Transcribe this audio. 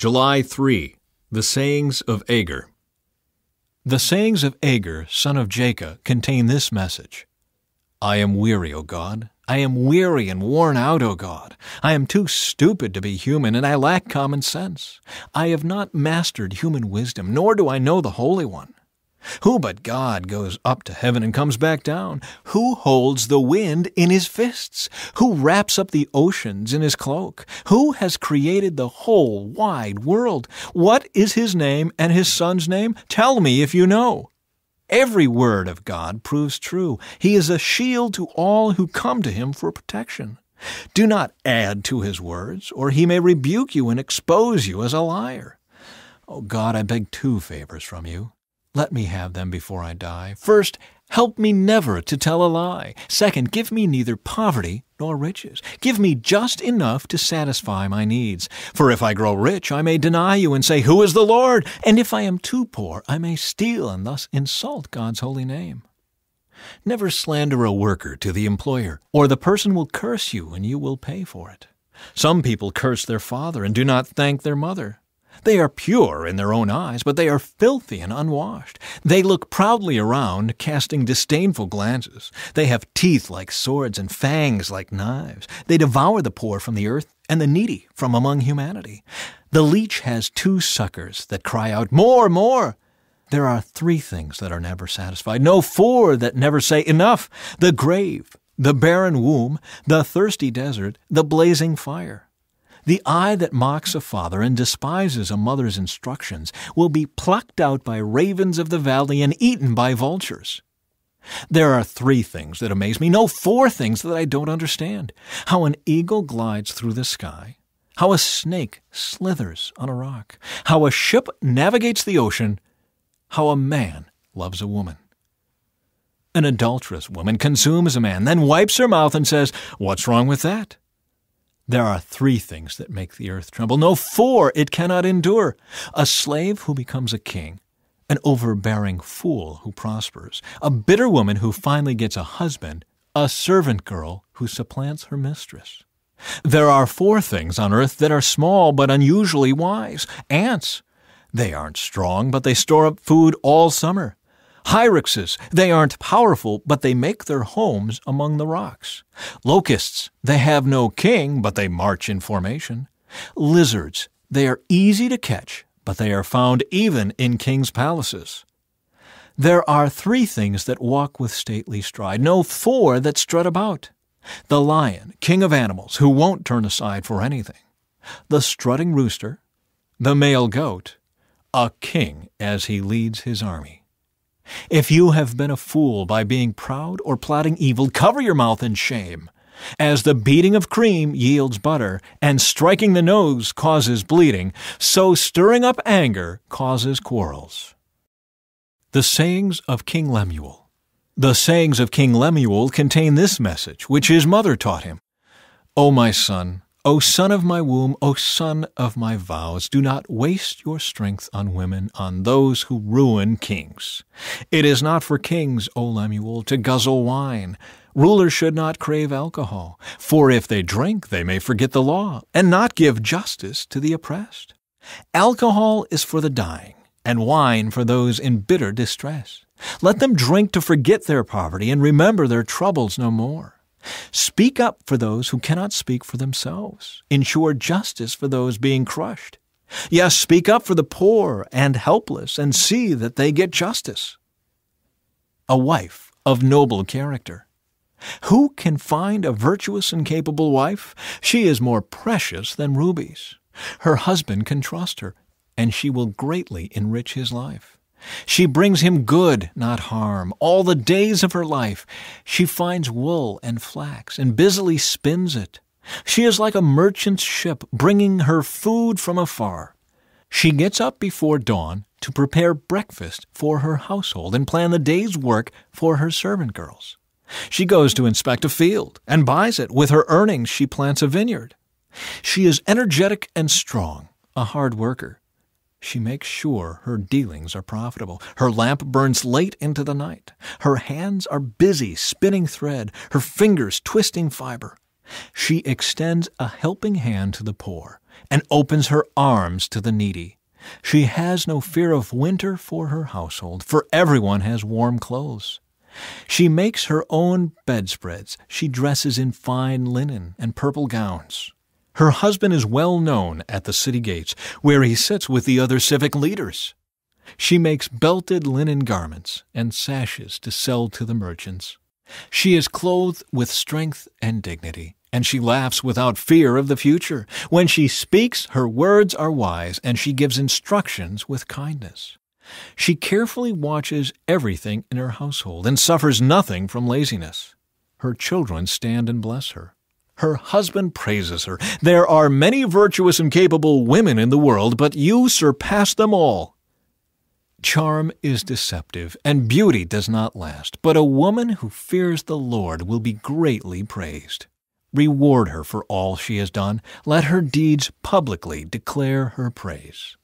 July 3. The Sayings of Agur. The sayings of Agur, son of Jakeh, contain this message I am weary, O God. I am weary and worn out, O God. I am too stupid to be human, and I lack common sense. I have not mastered human wisdom, nor do I know the Holy One. Who but God goes up to heaven and comes back down? Who holds the wind in his fists? Who wraps up the oceans in his cloak? Who has created the whole wide world? What is his name and his son's name? Tell me if you know. Every word of God proves true. He is a shield to all who come to him for protection. Do not add to his words, or he may rebuke you and expose you as a liar. Oh God, I beg two favors from you. Let me have them before I die. First, help me never to tell a lie. Second, give me neither poverty nor riches. Give me just enough to satisfy my needs. For if I grow rich, I may deny you and say, Who is the Lord? And if I am too poor, I may steal and thus insult God's holy name. Never slander a worker to the employer, or the person will curse you and you will pay for it. Some people curse their father and do not thank their mother. They are pure in their own eyes, but they are filthy and unwashed. They look proudly around, casting disdainful glances. They have teeth like swords and fangs like knives. They devour the poor from the earth and the needy from among humanity. The leech has two suckers that cry out, More, more! There are three things that are never satisfied, no, four that never say enough the grave, the barren womb, the thirsty desert, the blazing fire. The eye that mocks a father and despises a mother's instructions will be plucked out by ravens of the valley and eaten by vultures. There are three things that amaze me, no, four things that I don't understand. How an eagle glides through the sky, how a snake slithers on a rock, how a ship navigates the ocean, how a man loves a woman. An adulterous woman consumes a man, then wipes her mouth and says, What's wrong with that? There are three things that make the earth tremble. No, four it cannot endure. A slave who becomes a king, an overbearing fool who prospers, a bitter woman who finally gets a husband, a servant girl who supplants her mistress. There are four things on earth that are small but unusually wise. Ants. They aren't strong, but they store up food all summer. Hyraxes, they aren't powerful, but they make their homes among the rocks. Locusts, they have no king, but they march in formation. Lizards, they are easy to catch, but they are found even in kings' palaces. There are three things that walk with stately stride, no four that strut about. The lion, king of animals, who won't turn aside for anything. The strutting rooster. The male goat. A king as he leads his army. If you have been a fool by being proud or plotting evil, cover your mouth in shame. As the beating of cream yields butter, and striking the nose causes bleeding, so stirring up anger causes quarrels. The Sayings of King Lemuel The sayings of King Lemuel contain this message, which his mother taught him O my son, O son of my womb, O son of my vows, do not waste your strength on women, on those who ruin kings. It is not for kings, O Lemuel, to guzzle wine. Rulers should not crave alcohol, for if they drink, they may forget the law, and not give justice to the oppressed. Alcohol is for the dying, and wine for those in bitter distress. Let them drink to forget their poverty and remember their troubles no more. Speak up for those who cannot speak for themselves. Ensure justice for those being crushed. Yes, speak up for the poor and helpless and see that they get justice. A wife of noble character. Who can find a virtuous and capable wife? She is more precious than rubies. Her husband can trust her, and she will greatly enrich his life. She brings him good, not harm, all the days of her life. She finds wool and flax and busily spins it. She is like a merchant's ship bringing her food from afar. She gets up before dawn to prepare breakfast for her household and plan the day's work for her servant girls. She goes to inspect a field and buys it. With her earnings, she plants a vineyard. She is energetic and strong, a hard worker. She makes sure her dealings are profitable. Her lamp burns late into the night. Her hands are busy spinning thread, her fingers twisting fiber. She extends a helping hand to the poor, and opens her arms to the needy. She has no fear of winter for her household, for everyone has warm clothes. She makes her own bedspreads. She dresses in fine linen and purple gowns. Her husband is well known at the city gates, where he sits with the other civic leaders. She makes belted linen garments and sashes to sell to the merchants. She is clothed with strength and dignity, and she laughs without fear of the future. When she speaks, her words are wise, and she gives instructions with kindness. She carefully watches everything in her household and suffers nothing from laziness. Her children stand and bless her. Her husband praises her. There are many virtuous and capable women in the world, but you surpass them all. Charm is deceptive, and beauty does not last, but a woman who fears the Lord will be greatly praised. Reward her for all she has done. Let her deeds publicly declare her praise.